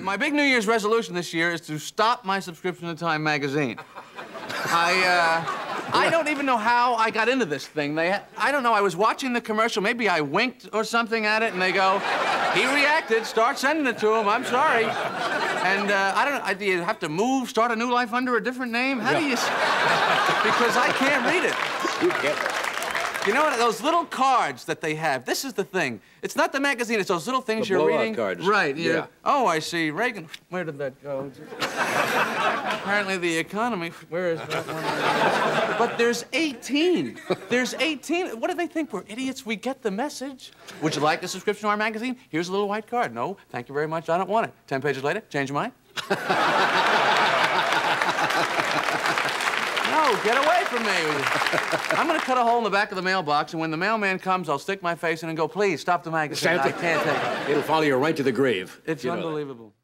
Uh, my big New Year's resolution this year is to stop my subscription to Time magazine. I, uh, I don't even know how I got into this thing. They, I don't know. I was watching the commercial. Maybe I winked or something at it, and they go, "He reacted. Start sending it to him. I'm sorry." And uh, I don't know. Do you have to move, start a new life under a different name? How do you? Because I can't read it. You get You know what? Those little cards that they have. This is the thing. It's not the magazine. It's those little things The you're reading. cards. Right. Yeah. Yeah. Oh, I see. Reagan. Where did that go? Apparently, the economy. Where is that one? but there's 18. There's 18. What do they think? We're idiots. We get the message. Would you like a subscription to our magazine? Here's a little white card. No, thank you very much. I don't want it. Ten pages later, change your mind. No, get away from me. I'm gonna cut a hole in the back of the mailbox, and when the mailman comes, I'll stick my face in and go, please, stop the magazine. I Santa- can't take it. It'll follow you right to the grave. It's unbelievable.